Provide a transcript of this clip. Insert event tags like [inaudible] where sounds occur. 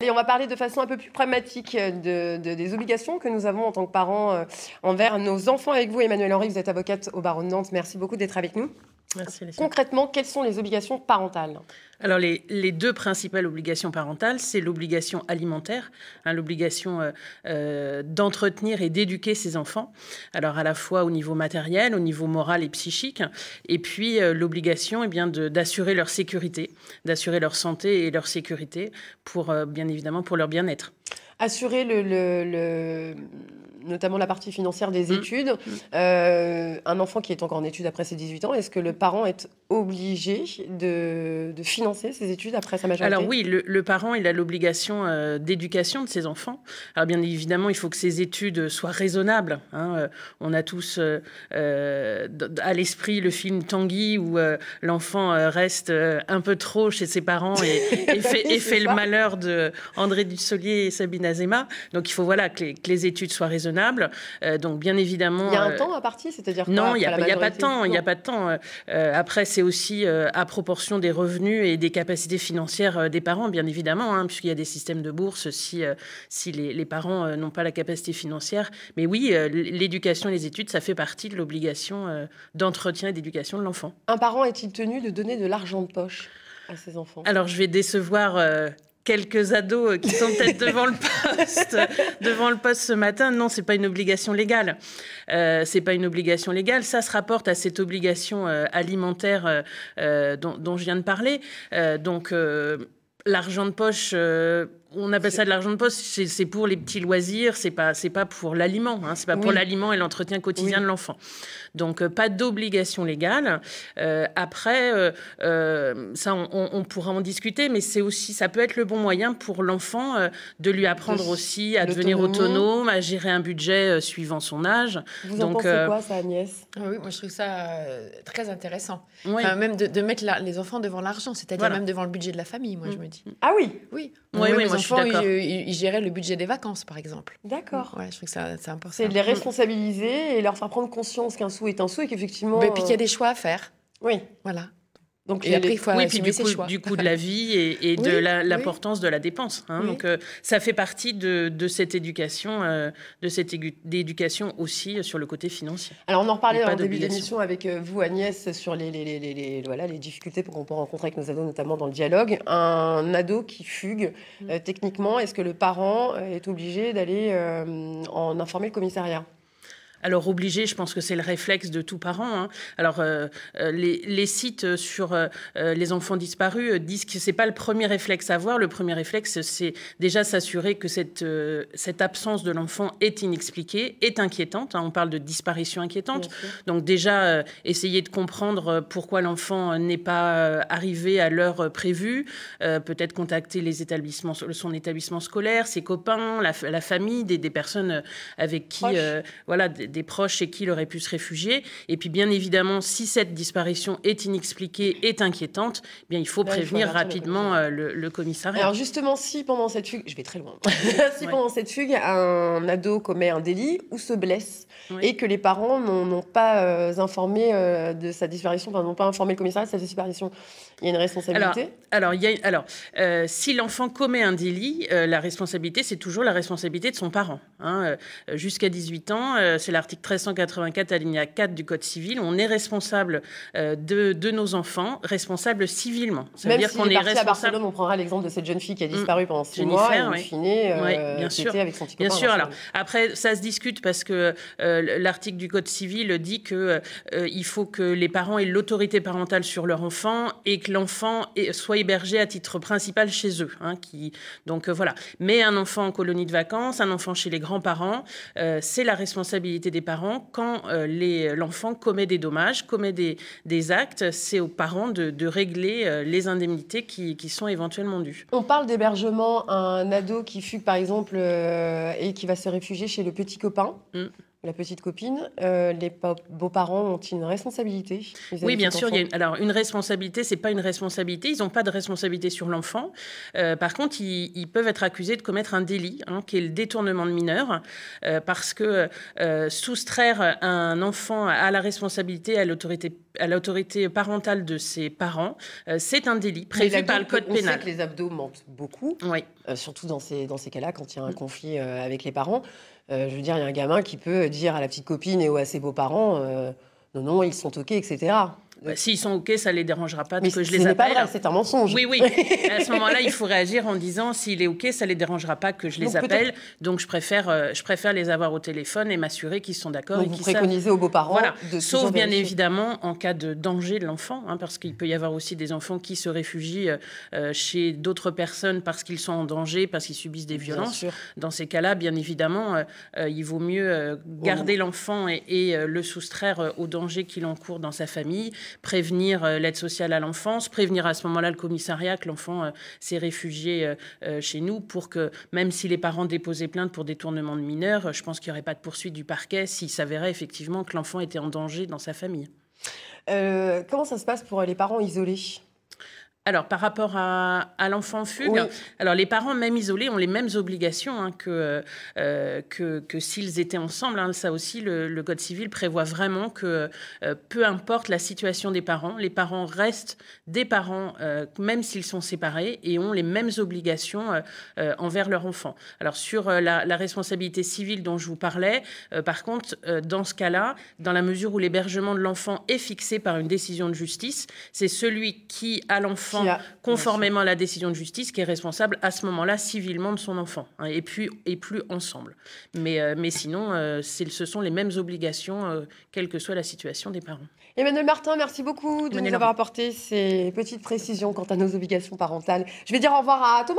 Et on va parler de façon un peu plus pragmatique de, des obligations que nous avons en tant que parents euh, envers nos enfants. Avec vous, Emmanuel Henry, vous êtes avocate au barreau de Nantes. Merci beaucoup d'être avec nous. Merci, Concrètement, quelles sont les obligations parentales alors les, deux principales obligations parentales, c'est l'obligation alimentaire, hein, l'obligation euh, euh, d'entretenir et d'éduquer ses enfants, alors à la fois au niveau matériel, au niveau moral et psychique, et puis l'obligation eh bien d'assurer leur sécurité, d'assurer leur santé et leur sécurité pour bien évidemment pour leur bien-être. Assurer le notamment la partie financière des mmh. études. Mmh. Euh, un enfant qui est encore en études après ses 18 ans, est-ce que le parent est obligé de, financer ses études après sa majorité? Alors oui, le, parent, il a l'obligation euh, d'éducation de ses enfants. Alors bien évidemment, il faut que ses études soient raisonnables. Hein. Euh, on a tous à l'esprit le film Tanguy où l'enfant reste un peu trop chez ses parents et, [laughs] fait, le malheur de André Dussolier et Sabine Azema. Donc il faut voilà que les études soient raisonnables euh, donc bien évidemment. Il y a un euh, temps à partir, c'est-à-dire Non, il n'y a, pas de temps. Il n'y a pas de temps. après, c'est aussi euh, à proportion des revenus et des capacités financières des parents, bien évidemment, hein, puisqu'il y a des systèmes de bourse si, si les, parents n'ont pas la capacité financière. Mais oui, l'éducation et les études, ça fait partie de l'obligation d'entretien et d'éducation de l'enfant. Un parent est-il tenu de donner de l'argent de poche à ses enfants? Alors, je vais décevoir quelques ados euh, qui sont peut-être devant le poste, [laughs] devant le poste ce matin. Non, c'est pas une obligation légale. Euh, c'est pas une obligation légale. Ça se rapporte à cette obligation euh, alimentaire euh, dont, dont, je viens de parler. donc l'argent de poche on appelle ça de l'argent de poste, c'est pour les petits loisirs, c'est pas c'est pas pour l'aliment, hein, c'est pas pour l'aliment et l'entretien quotidien de l'enfant. Donc euh, pas d'obligation légale. Euh, après, euh, ça on, pourra en discuter, mais c'est aussi ça peut être le bon moyen pour l'enfant de lui apprendre aussi à devenir autonome, à gérer un budget suivant son âge. Vous Donc, en pensez quoi ça, Agnès? Ah Oui, moi je trouve ça très intéressant. même de, mettre les enfants devant l'argent, c'est-à-dire même devant le budget de la famille, moi je mm. me dis. Ah oui? Oui. Oui, oui, enfants, ils, géraient le budget des vacances, par exemple. D'accord. Ouais, je trouve que c'est important. C'est de les responsabiliser et leur faire prendre conscience qu'un sou est un sou et qu'effectivement. Mais puis qu'il y a des choix à faire. Oui. Voilà. Donc, et après, il faut oui, puis du coup, du coup de la vie et, de l'importance de la dépense. Hein. Donc, euh, ça fait partie de, cette éducation, euh, de cette éducation aussi sur le côté financier. Alors, on en reparlait en début d'émission avec euh, vous, Agnès, sur les, les, voilà, les difficultés qu'on peut rencontrer avec nos ados, notamment dans le dialogue. Un ado qui fugue, mm. techniquement, est-ce que le parent est obligé d'aller en informer le commissariat? Alors obligé, je pense que c'est le réflexe de tout parent. Hein. Alors euh, euh, les, sites sur euh, les enfants disparus disent que c'est pas le premier réflexe à avoir. Le premier réflexe, c'est déjà s'assurer que cette, cette absence de l'enfant est inexpliquée, est inquiétante. Hein. On parle de disparition inquiétante. Donc déjà essayer de comprendre pourquoi l'enfant n'est pas arrivé à l'heure prévue. Peut-être contacter les établissements, son établissement scolaire, ses copains, la, famille, des, des, personnes avec qui, voilà des proches chez qui il aurait pu se réfugier. Et puis, bien évidemment, si cette disparition est inexpliquée, est inquiétante, eh bien, il faut prévenir rapidement euh, le, commissariat. Alors, justement, si pendant cette fugue, je vais très loin, [laughs] si pendant cette fugue, un ado commet un délit ou se blesse et que les parents n'ont pas euh, informé euh, de sa disparition, n'ont pas informé le commissariat de sa disparition, il y a une responsabilité? Alors, il y a, alors si l'enfant commet un délit, la responsabilité, c'est toujours la responsabilité de son parent. Hein. Jusqu'à 18 ans, c'est l'article 1384 alinéa 4 du Code civil, on est responsable euh, de, de, nos enfants, responsable civilement. Ça Même veut dire qu'on est, est responsable. à Barcelone, on prendra l'exemple de cette jeune fille qui a disparu pendant six mois et euh, bien sûr. avec son petit Bien sûr. Alors après, ça se discute parce que euh, l'article du Code civil dit que il faut que les parents aient l'autorité parentale sur leur enfant et que l'enfant soit hébergé à titre principal chez eux. Hein, qui donc voilà. Mais un enfant en colonie de vacances, un enfant chez les grands-parents, c'est la responsabilité des parents quand euh, l'enfant commet des dommages, commet des, des actes. C'est aux parents de, de régler euh, les indemnités qui, qui, sont éventuellement dues. On parle d'hébergement. Un ado qui fugue, par exemple, euh, et qui va se réfugier chez le petit copain. Mm. La petite copine, euh, les beaux-parents ont une responsabilité Oui, bien sûr. Il y a alors, une responsabilité, c'est pas une responsabilité. Ils n'ont pas de responsabilité sur l'enfant. Euh, par contre, ils, peuvent être accusés de commettre un délit, hein, qui est le détournement de mineur, euh, parce que soustraire un enfant à la responsabilité, à l'autorité à l'autorité parentale de ses parents, c'est un délit prévu par le code pénal. On sait que les abdos mentent beaucoup, oui. surtout dans ces, dans ces cas-là, quand il y a un mm. conflit avec les parents. Euh, je veux dire, il y a un gamin qui peut dire à la petite copine et à ses beaux-parents euh, non, non, ils sont OK, etc. Bah, s'ils sont OK, ça ne les dérangera pas que je les appelle. pas c'est un mensonge. Oui, oui. [laughs] à ce moment-là, il faut réagir en disant s'il est OK, ça ne les dérangera pas que je les appelle. Donc, je préfère, euh, je préfère les avoir au téléphone et m'assurer qu'ils sont d'accord. Vous préconisez aux beaux-parents voilà. Sauf bien évidemment en cas de danger de l'enfant, hein, parce qu'il peut y avoir aussi des enfants qui se réfugient euh, euh, chez d'autres personnes parce qu'ils sont en danger, parce qu'ils subissent des violences. Dans ces cas-là, bien évidemment, il vaut mieux garder l'enfant et, et le soustraire au danger qu'il encourt dans sa famille, prévenir euh, l'aide sociale à l'enfance, prévenir à ce moment-là le commissariat que l'enfant euh, s'est réfugié euh, chez nous pour que, même si les parents déposaient plainte pour détournement de mineurs, je pense qu'il n'y aurait pas de poursuite du parquet s'il s'avérait effectivement que l'enfant était en danger dans sa famille. comment ça se passe pour les parents isolés? Alors, par rapport à, l'enfant fugue, alors les parents, même isolés, ont les mêmes obligations hein, que, euh, que, que s'ils étaient ensemble. Hein. Ça aussi, le, Code civil prévoit vraiment que euh, peu importe la situation des parents, les parents restent des parents, euh, même s'ils sont séparés, et ont les mêmes obligations envers leur enfant. Alors, sur la, la, responsabilité civile dont je vous parlais, par contre, dans ce cas-là, dans la mesure où l'hébergement de l'enfant est fixé par une décision de justice, c'est celui qui a l'enfant conformément à la décision de justice, qui est responsable à ce moment-là civilement de son enfant, hein, et, puis, et plus ensemble. Mais, euh, mais sinon, euh, ce sont les mêmes obligations, euh, quelle que soit la situation des parents. Emmanuel Martin, merci beaucoup de nous avoir apporté ces petites précisions quant à nos obligations parentales. Je vais dire au revoir à Thomas.